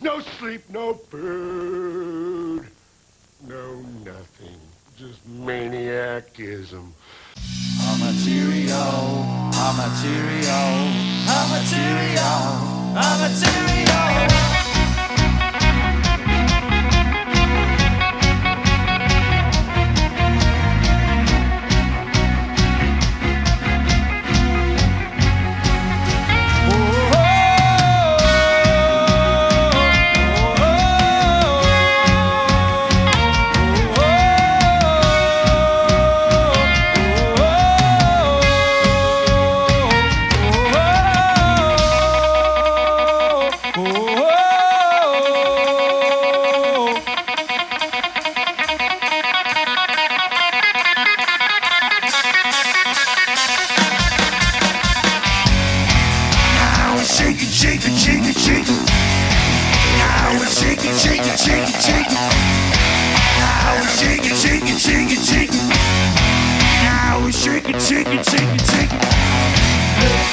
No sleep, no food, no nothing. Just maniacism. I'm material, I'm material, I'm material, I'm material. Shake it, shake it, shake it, shake it. Now shake it, shake it, shake it, shake it. Now shake it, shake it, shake it, shake it.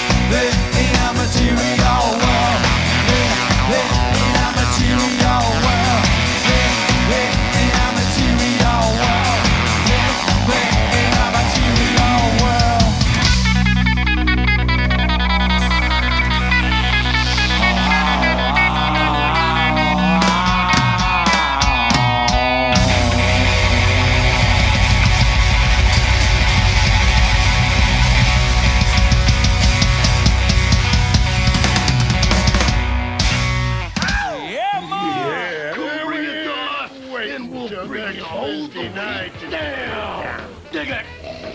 I'll bring Hold the night down. down. Dig it.